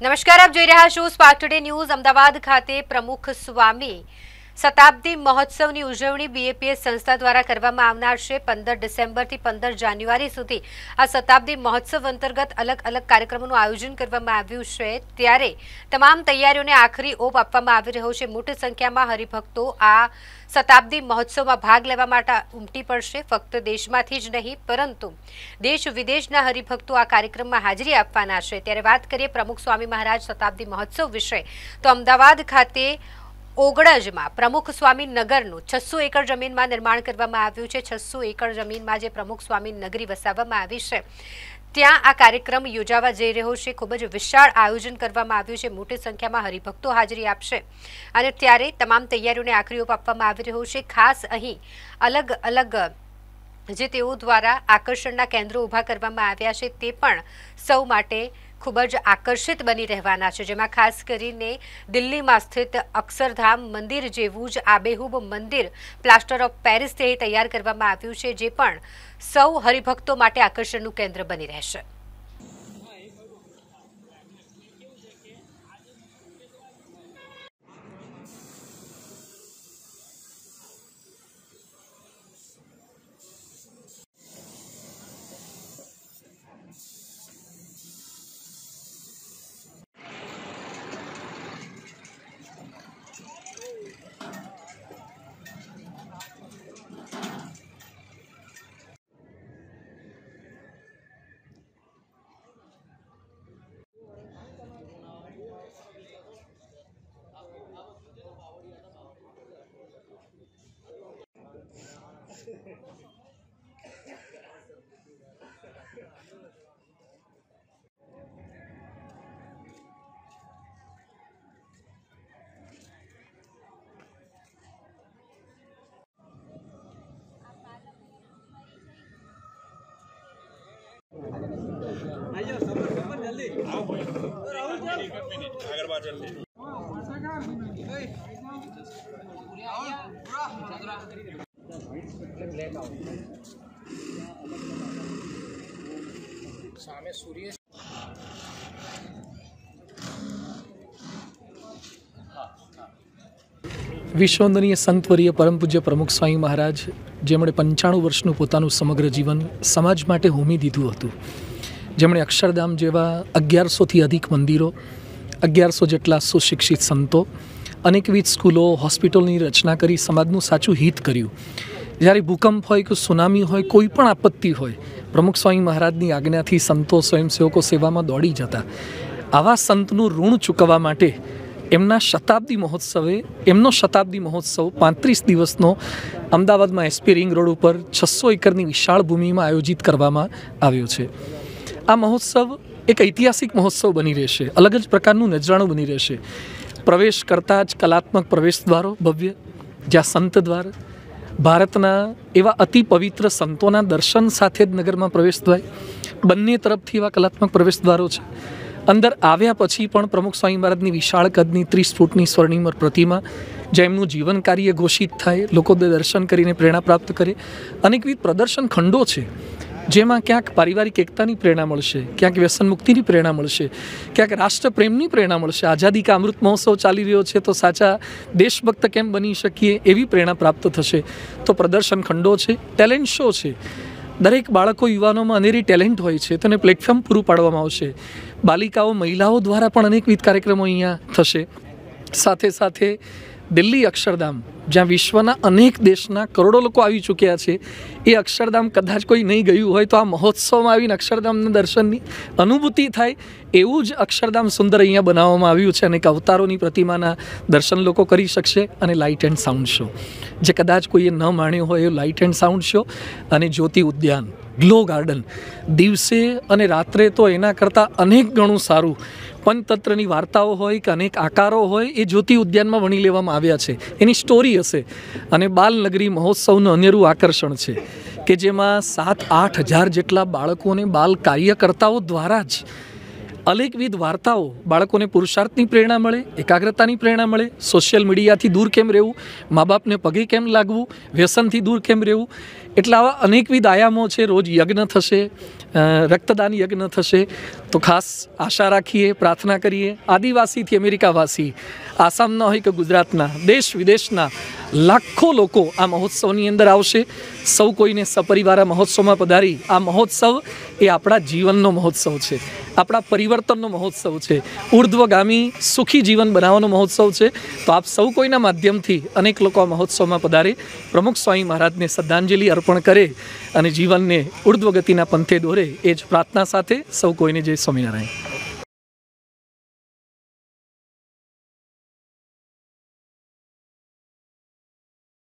નમસ્કાર આપ જોઈ રહ્યા છો સ્પાર્ક ટુડે ન્યૂઝ અમદાવાદ ખાતે પ્રમુખ સ્વામી શતાબ્દી મહોત્સવની ઉજવણી બીએપીએસ સંસ્થા દ્વારા કરવામાં આવનાર છે. પંદર ડિસેમ્બરથી પંદર જાન્યુઆરી સુધી આ શતાબ્દી મહોત્સવ અંતર્ગત અલગ અલગ કાર્યક્રમોનું આયોજન કરવામાં આવ્યું છે. ત્યારે તમામ તૈયારીઓને આખરી ઓપ આપવામાં આવી રહ્યો છે. મોટી સંખ્યામાં હરિભક્તો આ શતાબ્દી મહોત્સવમાં ભાગ લેવા માટે ઉમટી પડશે. ફક્ત દેશમાંથી જ નહીં, પરંતુ દેશ વિદેશના હરિભક્તો આ કાર્યક્રમમાં હાજરી આપવાના છે. ત્યારે વાત કરીએ પ્રમુખ સ્વામી મહારાજ શતાબ્દી મહોત્સવ વિશે. તો અમદાવાદ ખાતે ઓગળજમાં પ્રમુખ સ્વામી નગરનું છસો એકર જમીનમાં નિર્માણ કરવામાં આવ્યું છે. છસો એકર જમીનમાં જે પ્રમુખ સ્વામી નગરી વસાવવામાં આવી છે, ત્યાં આ કાર્યક્રમ યોજાવા જઈ રહ્યો છે. ખૂબ જ વિશાળ આયોજન કરવામાં આવ્યું છે. મોટી સંખ્યામાં હરિભક્તો હાજરી આપશે અને ત્યારે તમામ તૈયારીઓને આખરી ઓપ આપવામાં આવી રહ્યો છે. ખાસ અહીં અલગ અલગ જે તેઓ દ્વારા આકર્ષણના કેન્દ્રો ઊભા કરવામાં આવ્યા છે, તે પણ સૌ માટે ખૂબ જ આકર્ષિત બની રહેવાના છે, જેમાં ખાસ કરીને દિલ્હીમાં સ્થિત અક્ષરધામ મંદિર જેવું જ આબેહૂબ મંદિર પ્લાસ્ટર ઓફ પેરિસથી તૈયાર કરવામાં આવ્યું છે, જે પણ સૌ હરિભક્તો માટે આકર્ષણનું કેન્દ્ર બની રહેશે. વિશ્વવંદનીય સંતવરીય પરમ પૂજ્ય પ્રમુખ સ્વામી મહારાજ, જેમણે પંચાણું વર્ષનું પોતાનું સમગ્ર જીવન સમાજ માટે હોમી દીધું હતું. જેમણે અક્ષરધામ જેવા અગિયારસોથી અધિક મંદિરો, અગિયારસો જેટલા સુશિક્ષિત સંતો, અનેકવિધ સ્કૂલો, હોસ્પિટલની રચના કરી સમાજનું સાચું હિત કર્યું. જ્યારે ભૂકંપ હોય કે સુનામી હોય, કોઈ પણ આપત્તિ હોય, પ્રમુખ સ્વામી મહારાજની આજ્ઞાથી સંતો સ્વયંસેવકો સેવામાં દોડી જતા. આવા સંતનું ઋણ ચૂકવવા માટે એમના શતાબ્દી મહોત્સવે, એમનો શતાબ્દી મહોત્સવ પાંત્રીસ દિવસનો અમદાવાદમાં એસપી રિંગ રોડ ઉપર છસો એકરની વિશાળ ભૂમિમાં આયોજિત કરવામાં આવ્યો છે. આ મહોત્સવ એક ઐતિહાસિક મહોત્સવ બની રહેશે. અલગ જ પ્રકારનું નજરાણું બની રહેશે. પ્રવેશ કરતાં જ કલાત્મક પ્રવેશ દ્વારો ભવ્ય, જ્યાં સંત દ્વાર, ભારતના એવા અતિ પવિત્ર સંતોના દર્શન સાથે જ નગરમાં પ્રવેશ દ્વાય બંને તરફથી એવા કલાત્મક પ્રવેશ દ્વારો છે. અંદર આવ્યા પછી પણ પ્રમુખ સ્વામી મહારાજની વિશાળ કદની ત્રીસ ફૂટની સ્વર્ણિમર પ્રતિમા જેમનું જીવન કાર્ય ઘોષિત થાય, લોકો દર્શન કરીને પ્રેરણા પ્રાપ્ત કરે. અનેકવિધ પ્રદર્શન ખંડો છે. જેમાં ક્યાંક પારિવારિક એકતાની પ્રેરણા મળશે, ક્યાંક વ્યસન મુક્તિની પ્રેરણા મળશે, ક્યાંક રાષ્ટ્રપ્રેમની પ્રેરણા મળશે. આઝાદી કા અમૃત મહોત્સવ ચાલી રહ્યો છે તો સાચા દેશભક્ત કેમ બની શકીએ એવી પ્રેરણા પ્રાપ્ત થશે. તો પ્રદર્શન ખંડો છે, ટેલેન્ટ શો છે. દરેક બાળકો યુવાનોમાં અનેરી ટેલેન્ટ હોય છે, તેને પ્લેટફોર્મ પૂરું પાડવામાં આવશે. બાલિકાઓ, મહિલાઓ દ્વારા પણ અનેકવિધ કાર્યક્રમો અહીંયા થશે. સાથે સાથે દિલ્હી અક્ષરધામ, જ્યાં વિશ્વના અનેક દેશના કરોડો લોકો આવી ચૂક્યા છે, એ અક્ષરધામ કદાચ કોઈ નહીં ગયું હોય તો આ મહોત્સવમાં આવીને અક્ષરધામના દર્શનની અનુભૂતિ થાય એવું જ અક્ષરધામ સુંદર અહીંયા બનાવવામાં આવ્યું છે અને અવતારોની પ્રતિમાના દર્શન લોકો કરી શકશે અને લાઇટ એન્ડ સાઉન્ડ શો. જે કદાચ કોઈએ ન માણ્યો હોય એ લાઇટ એન્ડ સાઉન્ડ શો અને જ્યોતિ ઉદ્યાન, ગ્લો ગાર્ડન, દિવસે અને રાત્રે તો એના કરતાં અનેક ગણું સારું પંચતંત્રની વાર્તાઓ હોય કે અનેક આકારો હોય, એ જ્યોતિ ઉદ્યાનમાં વણી લેવામાં આવ્યા છે. એની સ્ટોરી હશે. અને બાલનગરી મહોત્સવનું અનેરું આકર્ષણ છે કે જેમાં સાત આઠ હજાર જેટલા બાળકોને બાલ કાર્યકર્તાઓ દ્વારા જ અનેકવિધ વાર્તાઓ બાળકોને પુરુષાર્થની પ્રેરણા મળે, એકાગ્રતાની પ્રેરણા મળે સોશિયલ મીડિયાથી દૂર કેમ રહેવું, મા બાપને પગે કેમ લાગવું, વ્યસનથી દૂર કેમ રહેવું એટલે આવા અનેકવિધ આયામો છે, રોજ યજ્ઞ થશે રક્તદાન યજ્ઞ થશે. તો ખાસ આશા રાખીએ, પ્રાર્થના કરીએ. આદિવાસીથી અમેરિકાવાસી, આસામના હોય કે ગુજરાતના, દેશ વિદેશના લાખો લોકો આ મહોત્સવની અંદર આવશે. સૌ કોઈને સપરિવાર આ મહોત્સવમાં પધારી. આ મહોત્સવ એ આપણા જીવનનો મહોત્સવ છે. આપણા પરિવર્તનનો મહોત્સવ છે. ઉર્ધ્વગામી સુખી જીવન બનાવવાનો મહોત્સવ છે. તો આપ સૌ કોઈના માધ્યમથી અનેક લોકો આ મહોત્સવમાં પધારે. પ્રમુખ સ્વામી મહારાજને શ્રદ્ધાંજલિ અર્પણ કરે અને જીવનને ઉર્ધ્વગતિના પંથે દોરે એ જ પ્રાર્થના સાથે સૌ કોઈને જય સ્વામિનારાયણ.